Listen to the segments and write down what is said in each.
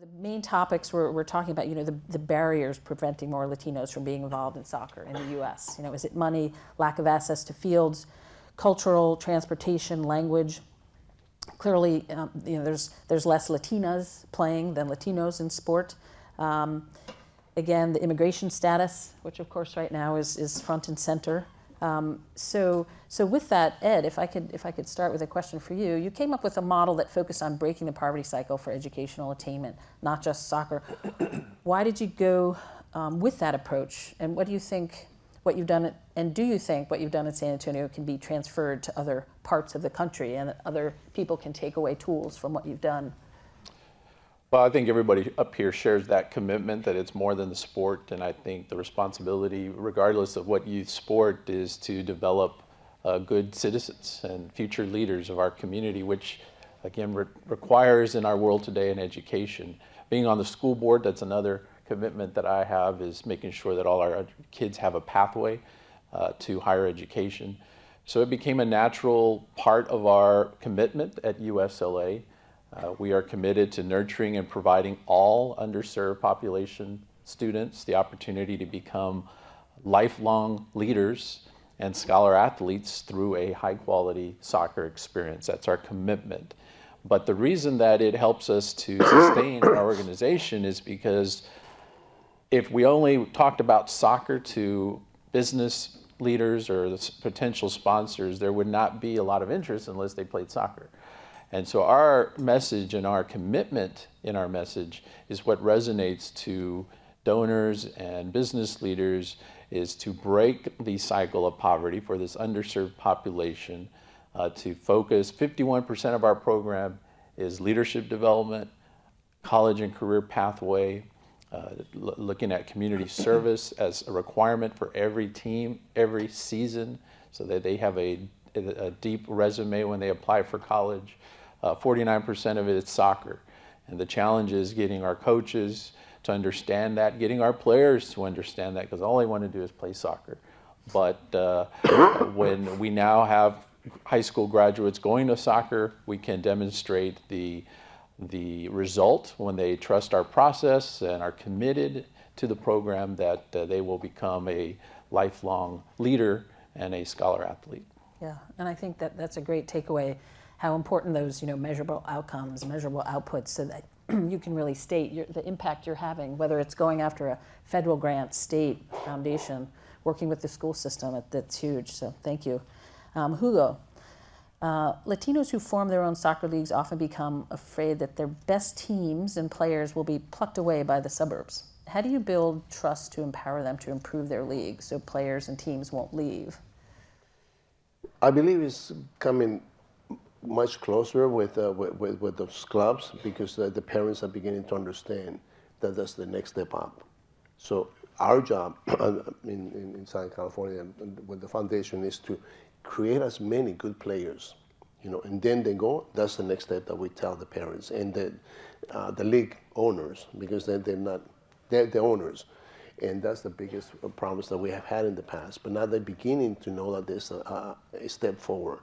The main topics we're, we're talking about, you know, the, the barriers preventing more Latinos from being involved in soccer in the U.S. You know, is it money, lack of access to fields, cultural, transportation, language? Clearly, um, you know, there's there's less Latinas playing than Latinos in sport. Um, again, the immigration status, which of course right now is is front and center. Um, so, so with that, Ed, if I could, if I could start with a question for you, you came up with a model that focused on breaking the poverty cycle for educational attainment, not just soccer. Why did you go um, with that approach, and what do you think? What you've done, and do you think what you've done in San Antonio can be transferred to other parts of the country, and other people can take away tools from what you've done? Well, I think everybody up here shares that commitment that it's more than the sport, and I think the responsibility, regardless of what youth sport, is to develop uh, good citizens and future leaders of our community, which again re requires in our world today an education. Being on the school board, that's another commitment that I have is making sure that all our kids have a pathway uh, to higher education. So it became a natural part of our commitment at USLA uh, we are committed to nurturing and providing all underserved population students the opportunity to become lifelong leaders and scholar athletes through a high quality soccer experience. That's our commitment. But the reason that it helps us to sustain our organization is because if we only talked about soccer to business leaders or potential sponsors, there would not be a lot of interest unless they played soccer. And so our message and our commitment in our message is what resonates to donors and business leaders is to break the cycle of poverty for this underserved population, uh, to focus 51% of our program is leadership development, college and career pathway, uh, looking at community service as a requirement for every team, every season, so that they have a, a deep resume when they apply for college. 49% uh, of it is soccer. And the challenge is getting our coaches to understand that, getting our players to understand that, because all they want to do is play soccer. But uh, when we now have high school graduates going to soccer, we can demonstrate the, the result when they trust our process and are committed to the program that uh, they will become a lifelong leader and a scholar athlete. Yeah, and I think that that's a great takeaway how important those you know measurable outcomes, measurable outputs, so that you can really state your, the impact you're having, whether it's going after a federal grant, state, foundation, working with the school system. That's huge. So thank you, um, Hugo. Uh, Latinos who form their own soccer leagues often become afraid that their best teams and players will be plucked away by the suburbs. How do you build trust to empower them to improve their league so players and teams won't leave? I believe it's coming much closer with, uh, with, with, with, those clubs because the, the parents are beginning to understand that that's the next step up. So our job in, in, in Southern California with the foundation is to create as many good players, you know, and then they go, that's the next step that we tell the parents and the, uh, the league owners because they're, they're not, they're the owners. And that's the biggest promise that we have had in the past. But now they're beginning to know that there's a, a step forward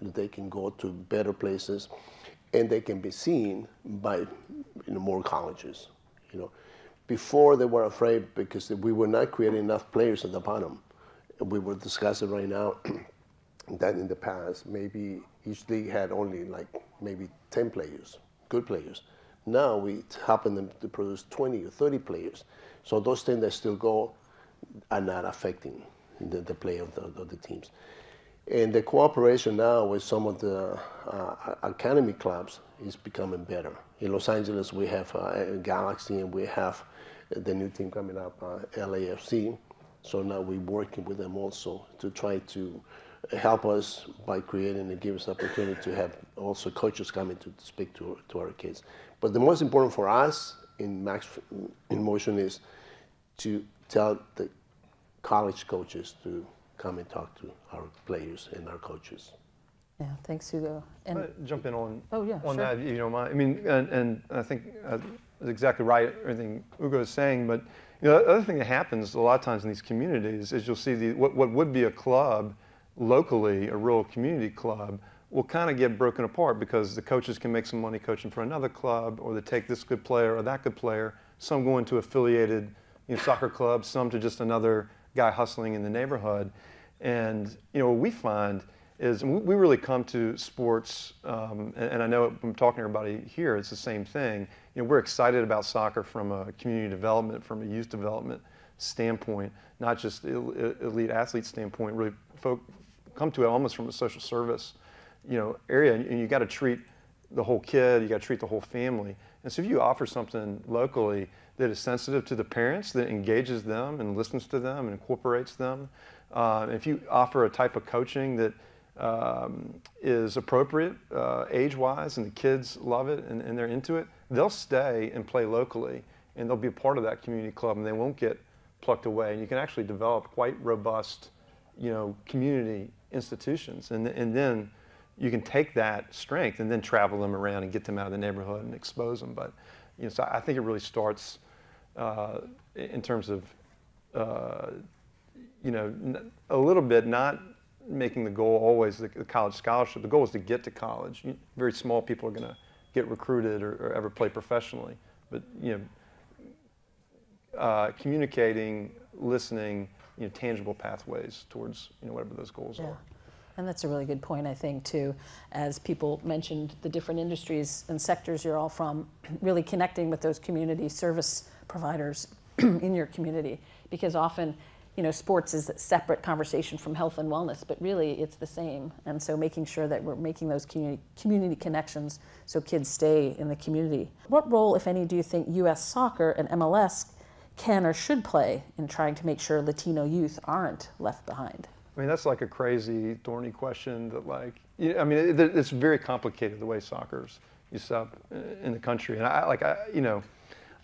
they can go to better places, and they can be seen by you know, more colleges. You know, before they were afraid because we were not creating enough players at the bottom. We were discussing right now that in the past maybe each league had only like maybe 10 players, good players. Now we happen them to produce 20 or 30 players. So those things that still go are not affecting the, the play of the, of the teams. And the cooperation now with some of the uh, academy clubs is becoming better. In Los Angeles, we have uh, Galaxy and we have the new team coming up, uh, LAFC. So now we're working with them also to try to help us by creating and give us opportunity to have also coaches coming to speak to, to our kids. But the most important for us in Max in Motion is to tell the college coaches to come and talk to our players and our coaches. Yeah, thanks, Hugo. And jump in on oh yeah on sure. that. You know, my, I mean, and, and I think uh, exactly right everything Hugo is saying. But you know, the other thing that happens a lot of times in these communities is you'll see the what, what would be a club locally, a rural community club, will kind of get broken apart because the coaches can make some money coaching for another club, or they take this good player or that good player. Some go into affiliated you know, soccer clubs, some to just another guy hustling in the neighborhood. And you know what we find is we really come to sports, um, and, and I know I'm talking to everybody here. It's the same thing. You know, we're excited about soccer from a community development, from a youth development standpoint, not just elite athlete standpoint. Really, folk come to it almost from a social service, you know, area, and you got to treat the whole kid. You got to treat the whole family. And so, if you offer something locally that is sensitive to the parents, that engages them and listens to them and incorporates them, uh, if you offer a type of coaching that um, is appropriate uh, age-wise and the kids love it and, and they're into it, they'll stay and play locally and they'll be a part of that community club and they won't get plucked away. And you can actually develop quite robust, you know, community institutions. And, and then you can take that strength and then travel them around and get them out of the neighborhood and expose them. But, you know, so I think it really starts uh, in terms of, uh, you know, n- a little bit not making the goal always the, the college scholarship. The goal is to get to college. Very small people are going to get recruited or, or ever play professionally. But, you know, uh, communicating, listening, you know, tangible pathways towards you know whatever those goals Yeah. are. And that's a really good point, I think, too, as people mentioned the different industries and sectors you're all from, really connecting with those community service providers in your community. Because often, you know, sports is a separate conversation from health and wellness, but really it's the same. And so making sure that we're making those community, community connections so kids stay in the community. What role, if any, do you think U.S. soccer and MLS can or should play in trying to make sure Latino youth aren't left behind? I mean, that's like a crazy, thorny question that, like, I mean, it, it's very complicated the way soccer's used up uh, in the country. And I, like, I, you know,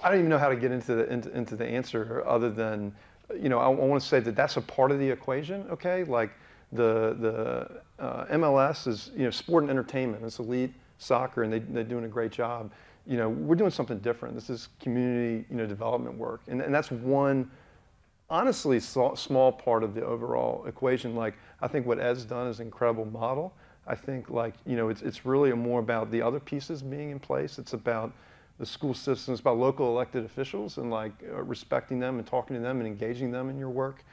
I don't even know how to get into the, into, into the answer other than, you know, I, I want to say that that's a part of the equation, okay? Like, the, the uh, MLS is, you know, sport and entertainment. It's elite soccer, and they, they're doing a great job. You know, we're doing something different. This is community, you know, development work. And, and that's one honestly small, part of the overall equation. Like I think what Ed's done is an incredible model. I think like you know it's it's really more about the other pieces being in place. It's about the school system. It's about local elected officials and like uh, respecting them and talking to them and engaging them in your work.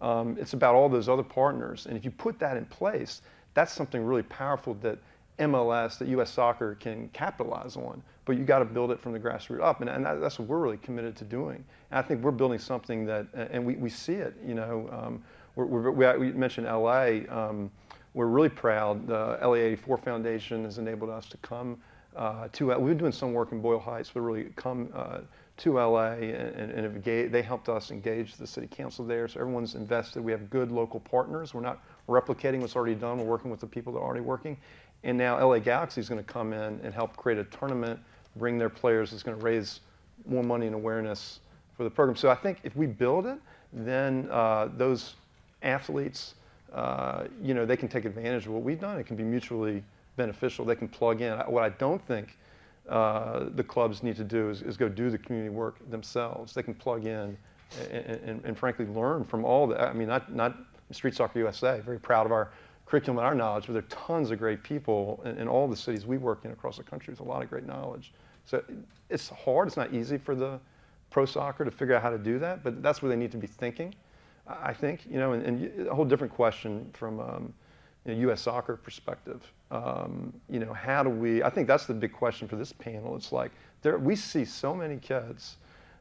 Um, it's about all those other partners. And if you put that in place, that's something really powerful that MLS, that U.S. Soccer can capitalize on. But you got to build it from the grassroots up, and, and that, that's what we're really committed to doing. And I think we're building something that, and we, we see it. You know, um, we're, we're, we, we mentioned LA. Um, we're really proud. The LA84 Foundation has enabled us to come uh, to. We've been doing some work in Boyle Heights, but really come uh, to LA, and, and, they helped us engage the city council there. So everyone's invested. We have good local partners. We're not replicating what's already done. We're working with the people that are already working. And now LA Galaxy is going to come in and help create a tournament, bring their players. It's going to raise more money and awareness for the program. So I think if we build it, then uh, those athletes, uh, you know, they can take advantage of what we've done. It can be mutually beneficial. They can plug in. What I don't think uh, the clubs need to do is, is, go do the community work themselves. They can plug in and, and, and, frankly learn from all the. I mean, not not Street Soccer USA. Very proud of our curriculum and our knowledge, but there are tons of great people in, in all the cities we work in across the country. with a lot of great knowledge. So it's hard. It's not easy for the pro soccer to figure out how to do that, but that's where they need to be thinking. I think you know, and, and a whole different question from um, you know, U.S. soccer perspective. Um, you know, how do we? I think that's the big question for this panel. It's like there, we see so many kids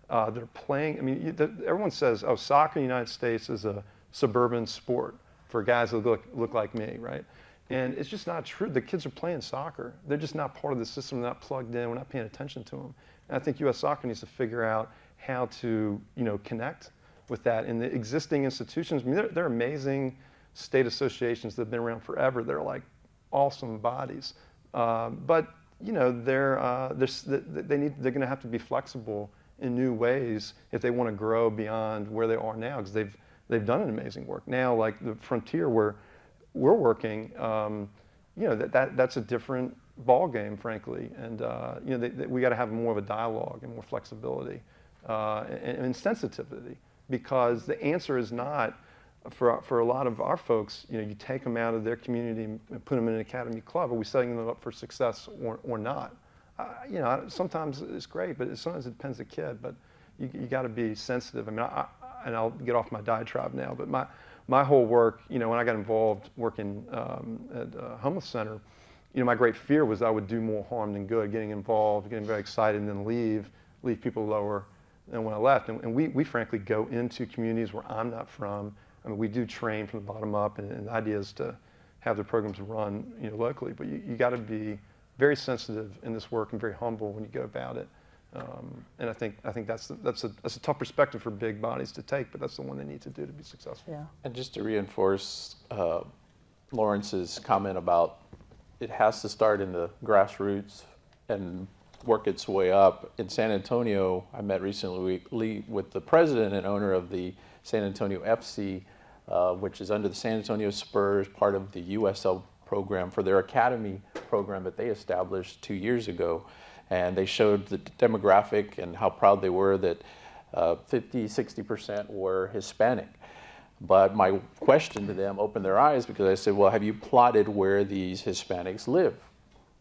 uh, that are playing. I mean, you, the, everyone says, "Oh, soccer in the United States is a suburban sport for guys that look look like me," right? And it's just not true. The kids are playing soccer. They're just not part of the system. They're not plugged in. We're not paying attention to them. And I think U.S. Soccer needs to figure out how to, you know, connect with that. in the existing institutions, I mean, they're, they're amazing state associations that have been around forever. They're like awesome bodies. Um, but you know, they're, uh, they're, they need, they're going to have to be flexible in new ways if they want to grow beyond where they are now because they've, they've done an amazing work. Now, like the frontier where we're working, um, you know, that, that, that's a different ball game, frankly. And, uh, you know, they, they, we got to have more of a dialogue and more flexibility uh, and, and sensitivity because the answer is not, for, for a lot of our folks, you know, you take them out of their community and put them in an academy club. Are we setting them up for success or, or not? Uh, you know, sometimes it's great, but sometimes it depends the kid. But you, you got to be sensitive. I mean, I, and I'll get off my diatribe now, but my, my whole work, you know, when I got involved working um, at a homeless center, you know, my great fear was I would do more harm than good, getting involved, getting very excited, and then leave, leave people lower than when I left. And, and we, we frankly go into communities where I'm not from. I mean, we do train from the bottom up, and, and the idea is to have the programs run, you know, locally. But you, you got to be very sensitive in this work and very humble when you go about it. Um, and I think I think that's that's a that's a tough perspective for big bodies to take, but that's the one they need to do to be successful. Yeah. And just to reinforce uh, Lawrence's comment about it has to start in the grassroots and work its way up. In San Antonio, I met recently with the president and owner of the San Antonio FC, uh, which is under the San Antonio Spurs, part of the USL program for their academy program that they established two years ago and they showed the demographic and how proud they were that uh, 50, 60% were Hispanic. But my question to them opened their eyes because I said, Well, have you plotted where these Hispanics live?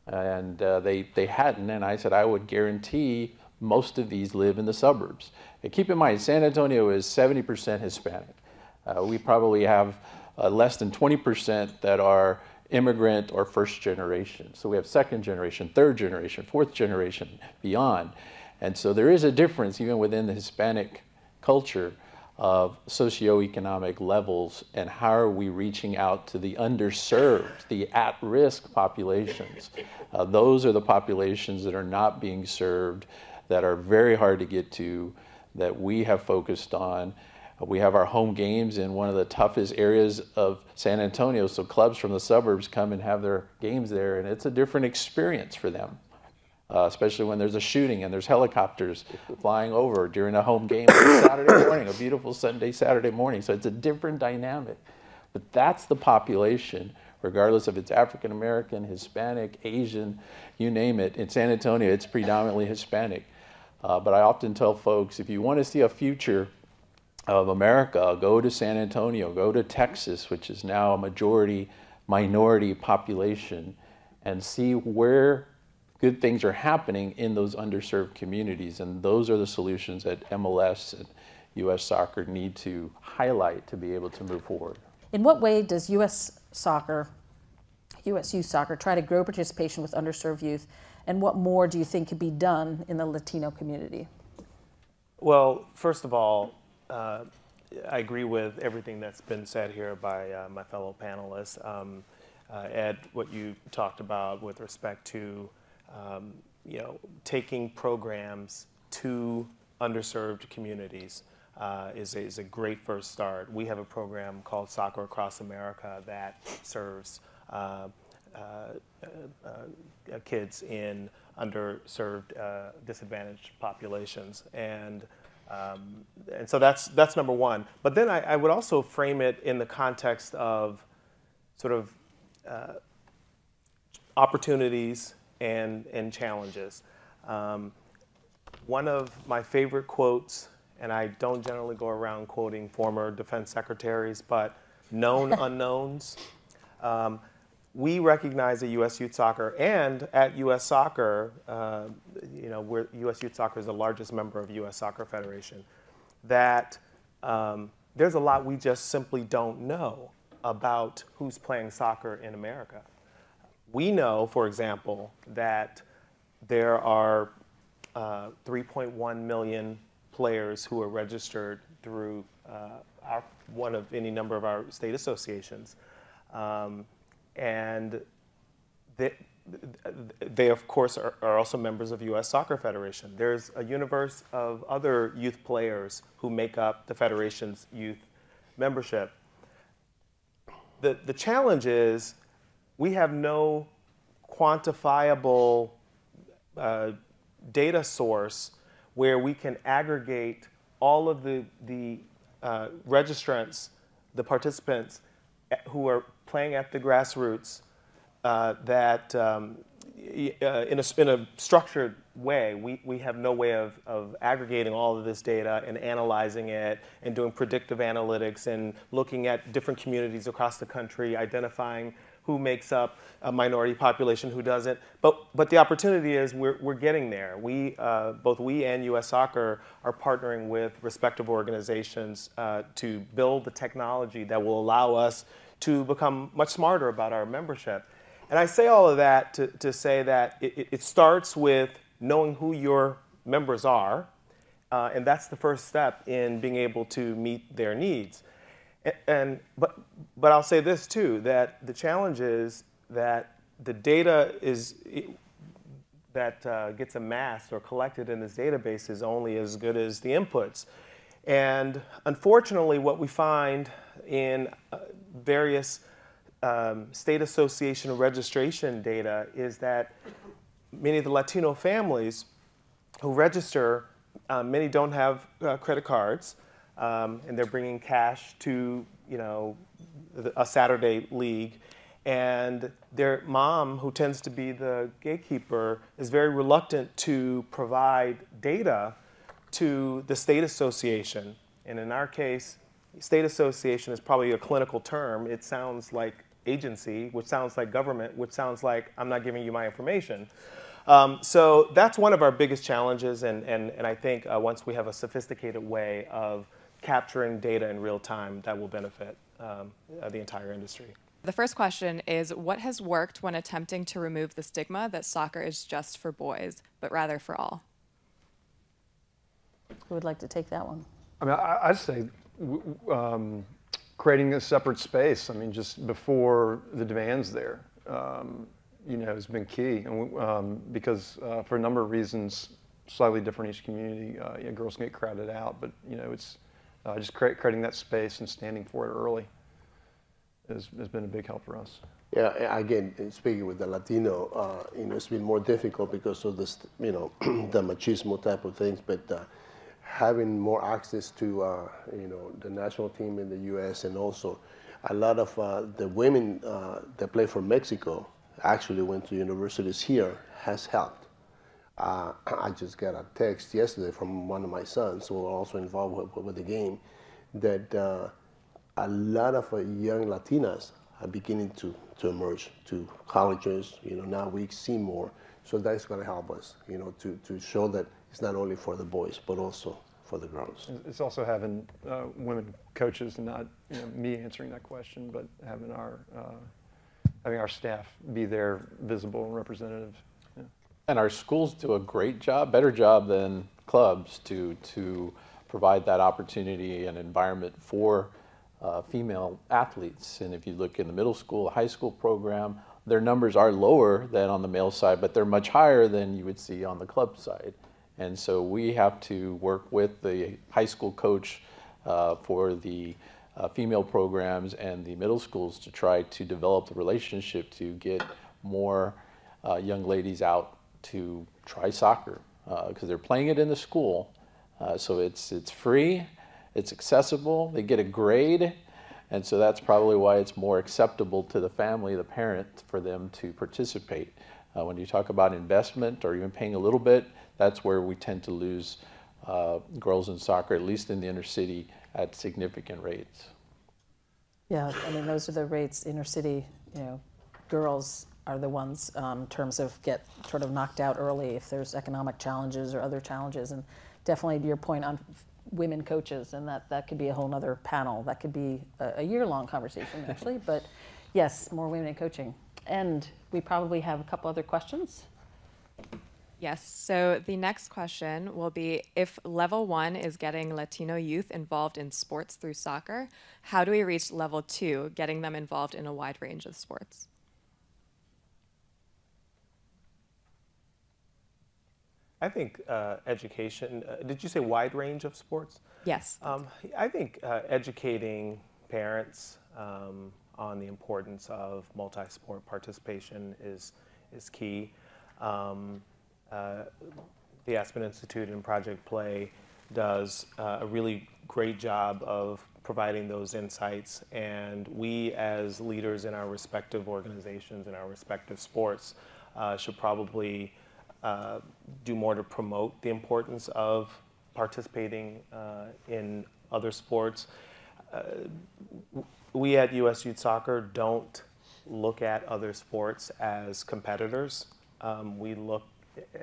And uh, they, they hadn't. And I said, I would guarantee most of these live in the suburbs. And keep in mind, San Antonio is 70% Hispanic. Uh, we probably have uh, less than 20% that are immigrant or first generation. So we have second generation, third generation, fourth generation, beyond. And so there is a difference even within the Hispanic culture of socioeconomic levels and how are we reaching out to the underserved, the at risk populations. Uh, those are the populations that are not being served, that are very hard to get to, that we have focused on. We have our home games in one of the toughest areas of San Antonio, so clubs from the suburbs come and have their games there, and it's a different experience for them, uh, especially when there's a shooting and there's helicopters flying over during a home game on Saturday morning, a beautiful Sunday, Saturday morning. So it's a different dynamic. But that's the population, regardless if it's African American, Hispanic, Asian, you name it. In San Antonio, it's predominantly Hispanic. Uh, but I often tell folks if you want to see a future of America, go to San Antonio, go to Texas, which is now a majority minority population, and see where good things are happening in those underserved communities. And those are the solutions that MLS and U.S. soccer need to highlight to be able to move forward. In what way does U.S. soccer, U.S. youth soccer, try to grow participation with underserved youth? And what more do you think could be done in the Latino community? Well, first of all, uh, I agree with everything that's been said here by uh, my fellow panelists. Um, uh, Ed, what you talked about with respect to, um, you know, taking programs to underserved communities uh, is, a, is a great first start. We have a program called Soccer Across America that serves uh, uh, kids in underserved, disadvantaged populations. And um, and so that's, that's number one. But then I, I, would also frame it in the context of sort of uh, opportunities and, and challenges. Um, one of my favorite quotes, and I don't generally go around quoting former defense secretaries, but known unknowns. Um, we recognize at U.S. Youth Soccer and at U.S. Soccer, uh, you know, where U.S. Youth Soccer is the largest member of U.S. Soccer Federation, that um, there's a lot we just simply don't know about who's playing soccer in America. We know, for example, that there are uh, 3.1 million players who are registered through uh, our, one of any number of our state associations. Um, and they, they of course are, are, also members of U.S. Soccer Federation. There's a universe of other youth players who make up the federation's youth membership. The, the challenge is we have no quantifiable uh, data source where we can aggregate all of the, the uh, registrants, the participants who are playing at the grassroots uh, that, um, uh, in, a, in a structured way. We, we have no way of, of aggregating all of this data and analyzing it and doing predictive analytics and looking at different communities across the country, identifying who makes up a minority population, who doesn't. But, but the opportunity is we're, we're getting there. We, uh, both we and US Soccer are partnering with respective organizations uh, to build the technology that will allow us to become much smarter about our membership. And I say all of that to, to say that it, it- starts with knowing who your members are, uh, and that's the first step in being able to meet their needs. And but but I'll say this too that the challenge is that the data is that uh, gets amassed or collected in this database is only as good as the inputs. And unfortunately, what we find in uh, various um, state association registration data is that many of the Latino families who register, uh, many don't have uh, credit cards, um, and they're bringing cash to you know a Saturday league, and their mom, who tends to be the gatekeeper, is very reluctant to provide data to the state association. And in our case, state association is probably a clinical term. It sounds like agency, which sounds like government, which sounds like I'm not giving you my information. Um, so that's one of our biggest challenges, and, and, and I think uh, once we have a sophisticated way of capturing data in real time, that will benefit um, uh, the entire industry. The first question is What has worked when attempting to remove the stigma that soccer is just for boys, but rather for all? Who would like to take that one? I mean, I, I'd say w- w- um, creating a separate space. I mean, just before the demands there, um, you know, has been key. And we- um, because uh, for a number of reasons, slightly different each community, uh, you know, girls can get crowded out. But you know, it's uh, just crea- creating that space and standing for it early has, has been a big help for us. Yeah, again, speaking with the Latino, uh, you know, it's been more difficult because of this, you know, the machismo type of things. But uh, having more access to, uh, you know, the national team in the U.S. and also a lot of uh, the women uh, that play for Mexico actually went to universities here has helped. Uh, I just got a text yesterday from one of my sons who are also involved with, with the game that uh, a lot of uh, young Latinas are beginning to, to emerge to colleges. You know, now we see more. So that's going to help us, you know, to, to show that it's not only for the boys, but also for the girls. It's also having uh, women coaches, and not you know, me answering that question, but having our uh, having our staff be there, visible and representative. And our schools do a great job, better job than clubs to, to provide that opportunity and environment for uh, female athletes. And if you look in the middle school, high school program, their numbers are lower than on the male side, but they're much higher than you would see on the club side. And so we have to work with the high school coach uh, for the uh, female programs and the middle schools to try to develop the relationship to get more uh, young ladies out to try soccer because they're playing it in the school. Uh, so it's it's free, it's accessible. They get a grade, and so that's probably why it's more acceptable to the family, the parent, for them to participate. Uh, when you talk about investment or even paying a little bit, that's where we tend to lose uh, girls in soccer, at least in the inner city, at significant rates. Yeah, I mean, those are the rates, inner city, you know, girls are the ones, um, in terms of get sort of knocked out early if there's economic challenges or other challenges. And definitely to your point on women coaches, and that, that could be a whole nother panel. That could be a, a year-long conversation, actually. But yes, more women in coaching. And we probably have a couple other questions. Yes. So the next question will be if level one is getting Latino youth involved in sports through soccer, how do we reach level two, getting them involved in a wide range of sports? I think uh, education, uh, did you say wide range of sports? Yes. Um, I think uh, educating parents um, on the importance of multi-sport participation is is key. Um, uh, the Aspen Institute and Project Play does uh, a really great job of providing those insights, and we as leaders in our respective organizations and our respective sports uh, should probably uh, do more to promote the importance of participating uh, in other sports. Uh, we at US Youth Soccer don't look at other sports as competitors. Um, we look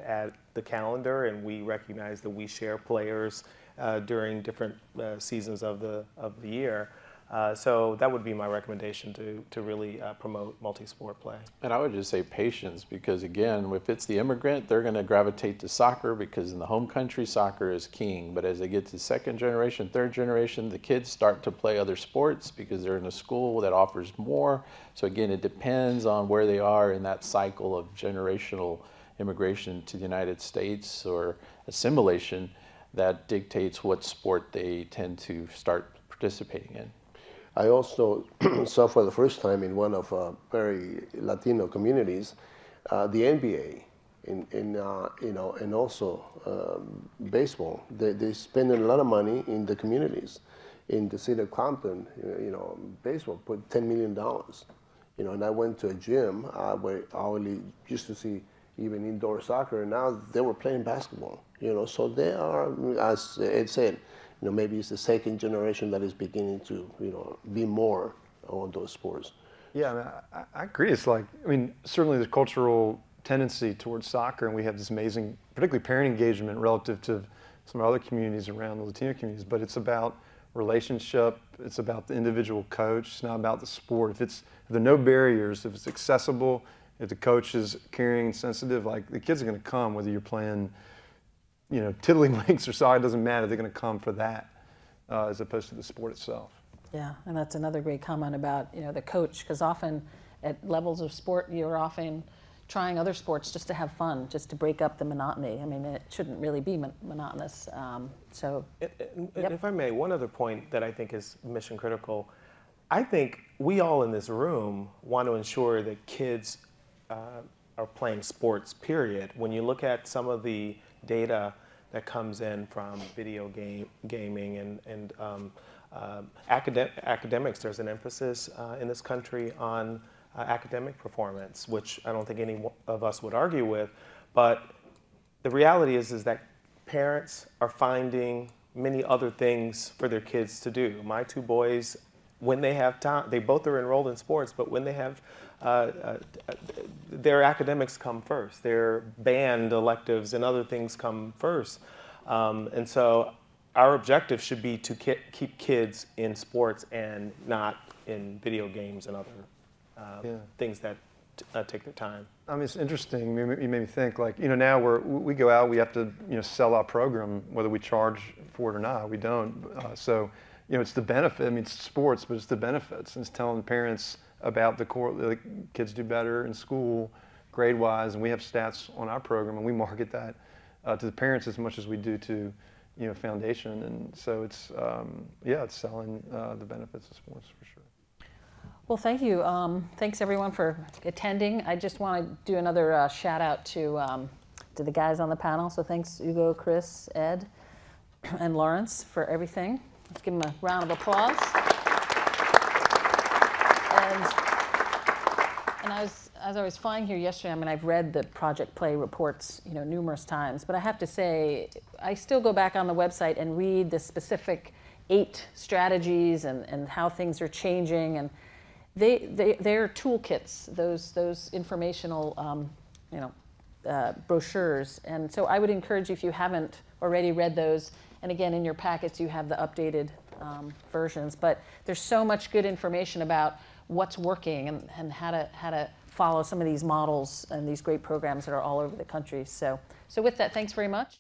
at the calendar and we recognize that we share players uh, during different seasons of the, of the year. Uh, so that would be my recommendation to, to really uh, promote multi-sport play. And I would just say patience because, again, if it's the immigrant, they're going to gravitate to soccer because in the home country, soccer is king. But as they get to second generation, third generation, the kids start to play other sports because they're in a school that offers more. So, again, it depends on where they are in that cycle of generational immigration to the United States or assimilation that dictates what sport they tend to start participating in. I also saw for the first time in one of uh, very Latino communities uh, the NBA, in, in uh, you know, and also um, baseball. They they spend a lot of money in the communities. In the city of Compton, you know, baseball put ten million dollars. You know, and I went to a gym uh, where I only used to see even indoor soccer, and now they were playing basketball. You know, so they are, as Ed said, you know, maybe it's the second generation that is beginning to, you know, be more on those sports. Yeah, I, mean, I, I agree. It's like, I mean, certainly the cultural tendency towards soccer, and we have this amazing, particularly parent engagement relative to some other communities around the Latino communities, but it's about relationship, it's about the individual coach, it's not about the sport. If it's if there are no barriers, if it's accessible, if the coach is caring and sensitive, like the kids are going to come whether you're playing, you know, tiddlywinks or soccer, it doesn't matter. They're going to come for that uh, as opposed to the sport itself. Yeah, and that's another great comment about you know the coach because often at levels of sport you're often trying other sports just to have fun, just to break up the monotony. I mean, it shouldn't really be mon- monotonous. Um, so And- and- and Yep. If I may, one other point that I think is mission critical. I think we all in this room want to ensure that kids uh, are playing sports, period. When you look at some of the data that comes in from video game gaming and, and um, um academic, academics, there's an emphasis uh, in this country on uh, academic performance, which I don't think any of us would argue with. But the reality is is that parents are finding many other things for their kids to do. My two boys, when they have time, they both are enrolled in sports, but when they have uh, uh, their academics come first, their band electives and other things come first. Um, and so our objective should be to ki- keep kids in sports and not in video games and other uh, Yeah. things that t- uh, take their time. I mean, it's interesting. You made you made me think. Like, you know, now we're we go out, we have to, you know, sell our program, whether we charge for it or not. We don't. Uh, so, you know, it's the benefit. I mean, it's sports, but it's the benefits. And it's telling parents about the core. The kids do better in school, grade wise, and we have stats on our program, and we market that uh, to the parents as much as we do to, you know, foundation. And so it's, um, yeah, it's selling uh, the benefits of sports for sure. Well, thank you. Um, thanks everyone for attending. I just want to do another uh, shout out to um, to the guys on the panel. So thanks, Hugo, Chris, Ed, and Lawrence for everything. Let's give them a round of applause. And and I was as I was flying here yesterday. I mean, I've read the Project Play reports, you know, numerous times, but I have to say, I still go back on the website and read the specific eight strategies and, and how things are changing and they, they they're toolkits those those informational um, you know uh, brochures and so I would encourage you if you haven't already read those and again in your packets you have the updated um, versions but there's so much good information about what's working and, and how to how to follow some of these models and these great programs that are all over the country. So so with that thanks very much